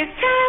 you come.